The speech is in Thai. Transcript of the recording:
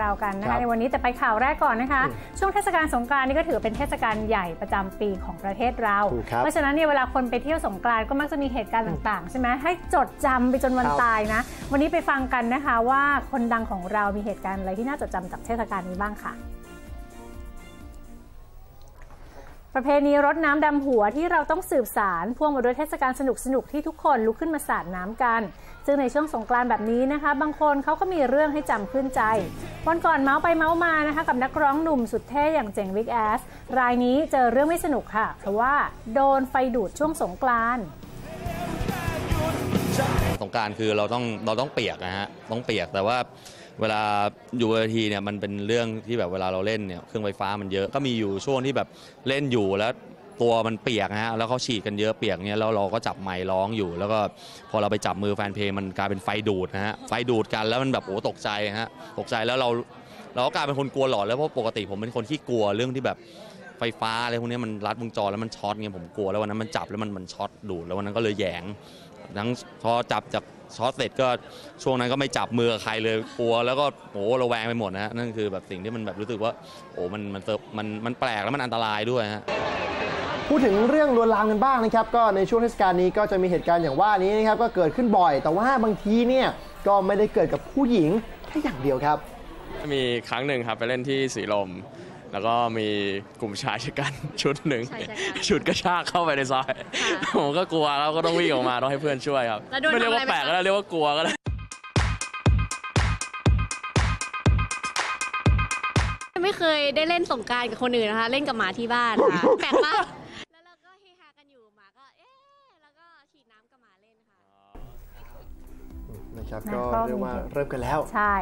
เรากันนะครัคะบในวันนี้แต่ไปข่าวแรกก่อนนะคะอืมช่วงเทศกาลสงกรานต์นี่ก็ถือเป็นเทศกาลใหญ่ประจำปีของประเทศเราถูกครับเพราะฉะนั้นเนี่ยเวลาคนไปเที่ยวสงกรานต์ก็มักจะมีเหตุการณ์ต่างๆ ใช่ไหมให้จดจำไปจนวันครับตายนะ วันนี้ไปฟังกันนะคะว่าคนดังของเรามีเหตุการณ์อะไรที่น่าจดจำจากเทศกาลนี้บ้างค่ะ ประเพณีรดน้ำดำหัวที่เราต้องสืบสารพ่วงมาด้วยเทศกาลสนุกๆที่ทุกคนลุกขึ้นมาสาดน้ำกัน ซึ่งในช่วงสงกรานต์แบบนี้นะคะ บางคนเขาก็มีเรื่องให้จำขึ้นใจ วันก่อนเมาส์ไปเมาส์มานะคะ กับนักร้องหนุ่มสุดเท่อย่างเจ๋งวิกแอสรายนี้เจอเรื่องไม่สนุกค่ะ เพราะว่าโดนไฟดูดช่วงสงกรานต์สงกรารคือเราต้องเราต้องเปียกนะฮะต้องเปียกแต่ว่า เวลาอยู่เวทีเนี่ยมันเป็นเรื่องที่แบบเวลาเราเล่นเนี่ยเครื่องไฟฟ้ามันเยอะก็มีอยู่ช่วงที่แบบเล่นอยู่แล้วตัวมันเปียกนะฮะแล้วเขาฉีดกันเยอะเปียกเนี่ยแล้วเราก็จับไมค์ร้องอยู่ แล้วก็พอเราไปจับมือแฟนเพลงมันกลายเป็นไฟดูดนะฮะไฟดูดกันแล้วมันแบบโอ้ตกใจฮะตกใจแล้วเราเราก็กลายเป็นคนกลัวหลอนแล้วเพราะปกติผมเป็นคนที่กลัวเรื่องที่แบบไฟฟ้าอะไรพวกนี้มันรัดวงจรแล้วมันช็อตเงี้ยผมกลัวแล้ววันนั้นมันจับแล้วมันมันช็อตดูดแล้ววันนั้นก็เลยแยงทั้งพอจับจาก ช็อตเสร็จก็ช่วงนั้นก็ไม่จับมือกับใครเลยกลัวแล้วก็โอ้ระแวงไปหมดนะฮะนั่นคือแบบสิ่งที่มันแบบรู้สึกว่าโอ้มันมันเติบมันมันแปลกแล้วมันอันตรายด้วยฮะพูดถึงเรื่องลวนลามกันบ้างนะครับ ก็ในช่วงเทศกาลนี้ก็จะมีเหตุการณ์อย่างว่านี้นะครับก็เกิดขึ้นบ่อย แต่ว่าบางทีเนี่ยก็ไม่ได้เกิดกับผู้หญิงแค่อย่างเดียวครับ มีครั้งหนึ่งครับไปเล่นที่สีลม แล้วก็มีกลุ่มชายชะกัน ชุดหนึ่งชายชะกันชุดกระชากเข้าไปในซอยผมก็กลัวแล้วก็ต้องวิ่งออกมาต้องให้เพื่อนช่วยครับแล้วโดนไม่เรียกว่าทำอะไรไหมแปลกก็ได้เรียกว่ากลัวก็ได้ ไม่เคยได้เล่นสงกรารกับคนอื่นนะคะ เล่นกับหมาที่บ้านค่ะ แปลกปะแล้วเราก็เฮฮากันอยู่หมาก็เอ๊ะแล้วก็ฉีดน้ำกับหมาเล่นค่ะ นะครับนะก็ก็เรียกว่ามีเริ่มกันแล้ว ใช่